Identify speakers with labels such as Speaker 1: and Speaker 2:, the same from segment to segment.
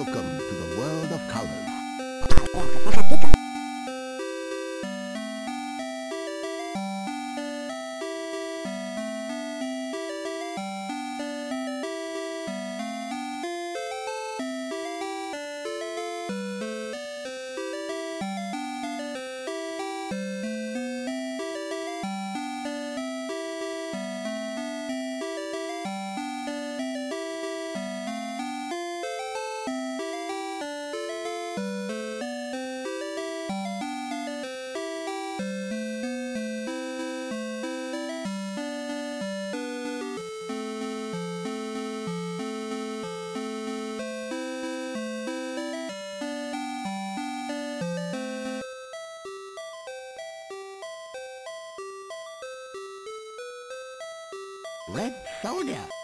Speaker 1: Welcome Tahu dia?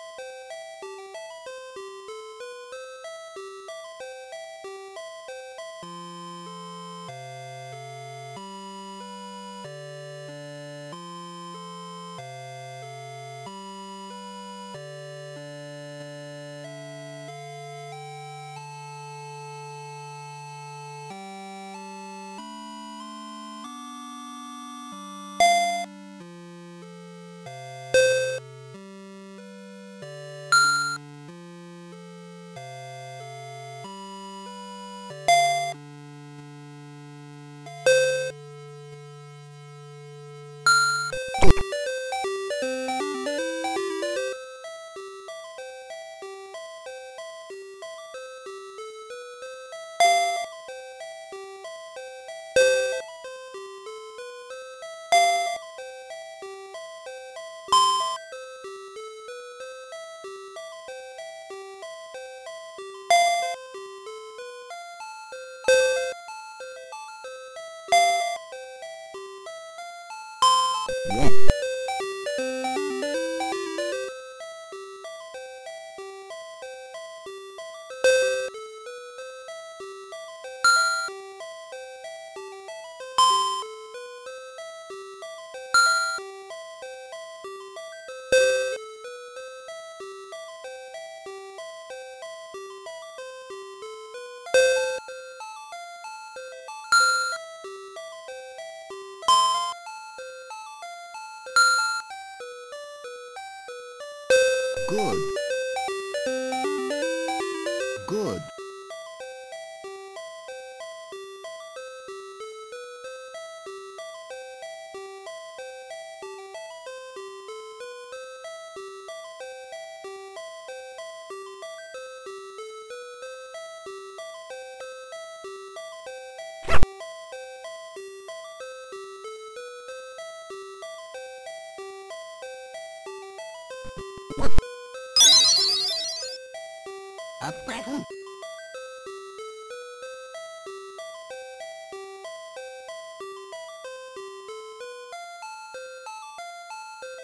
Speaker 1: A present.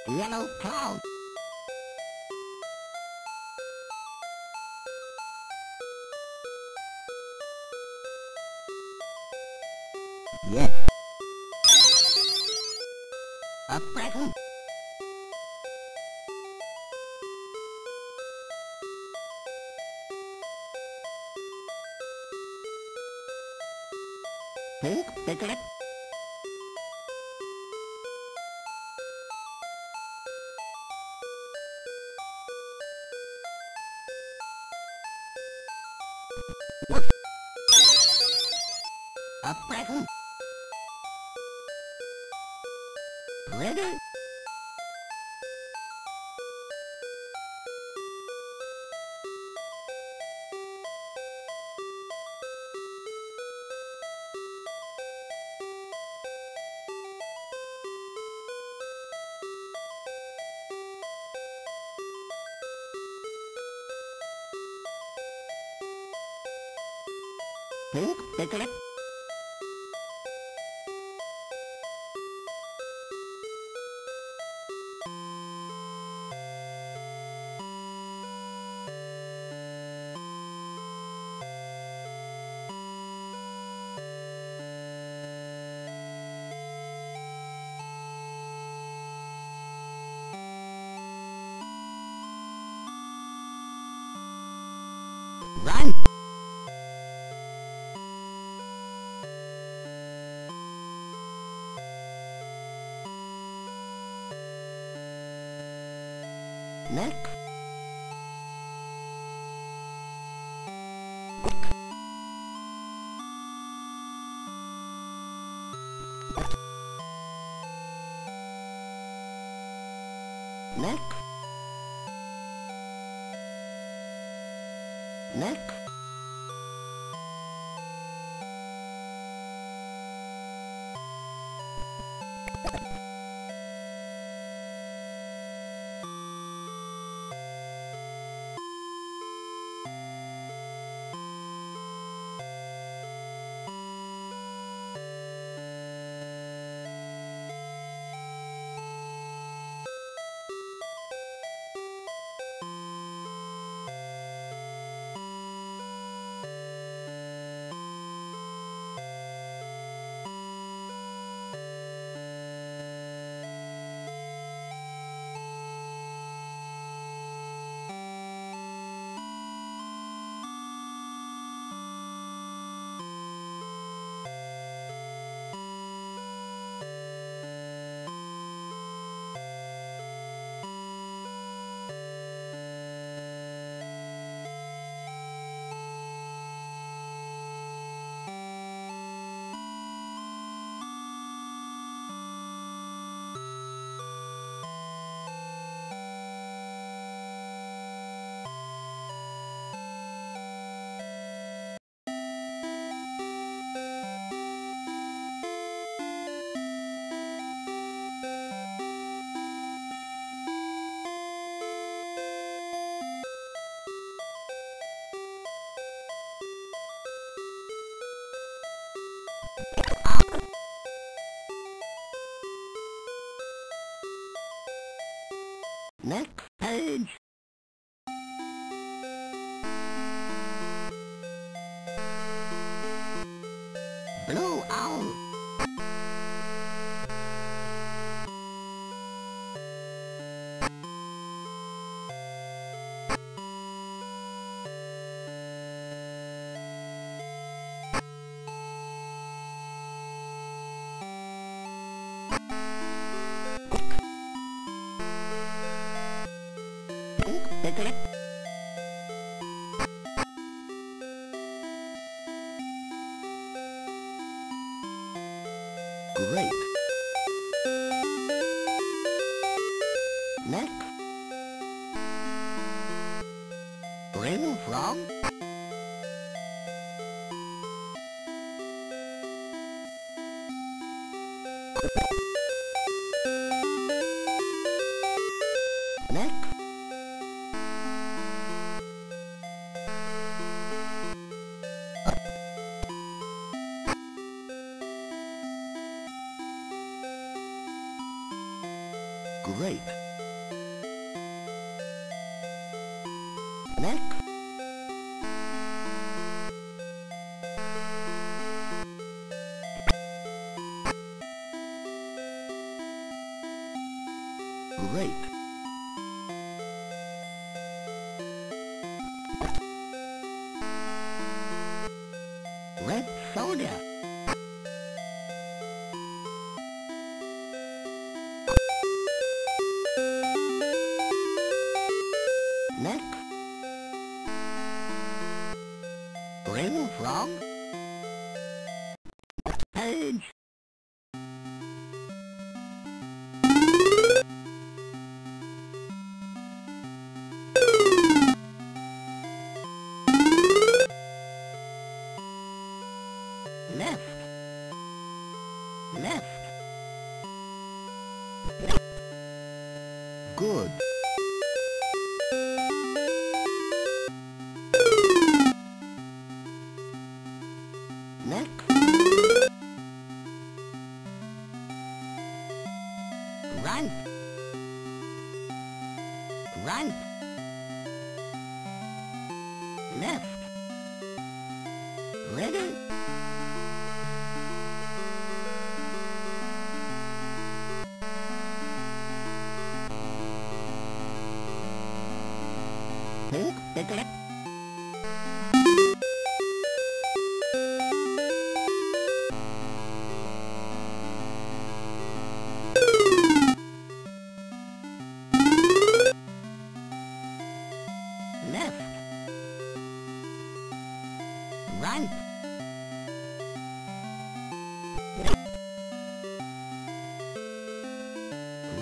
Speaker 1: Yellow cloud. Yes. A present. Ready? Run! Neck. Neck. Blue Great. Great. Next. Good. だから。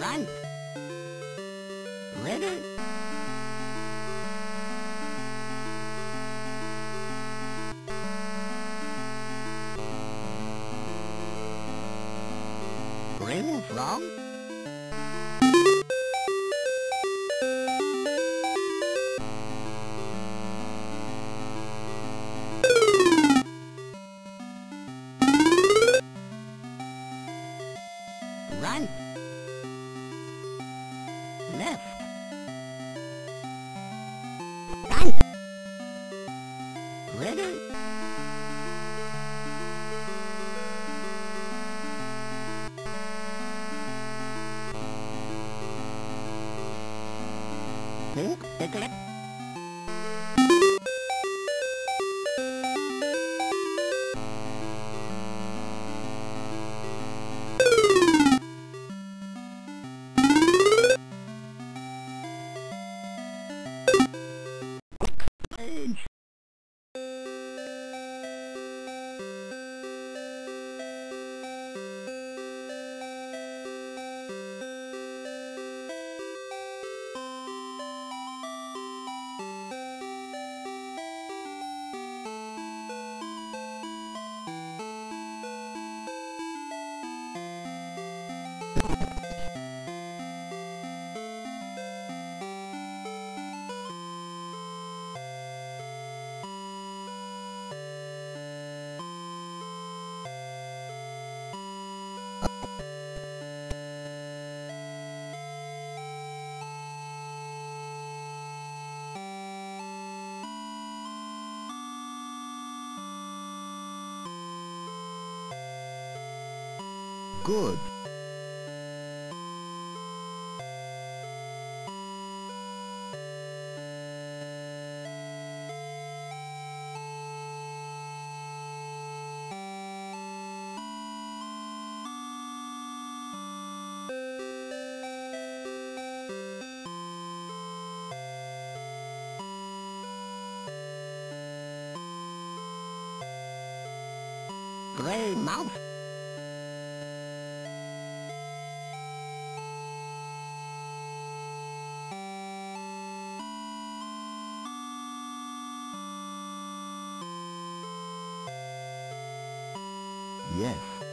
Speaker 1: run. River. Green. Run. Left. Run. Good. Gray mouth. Yes.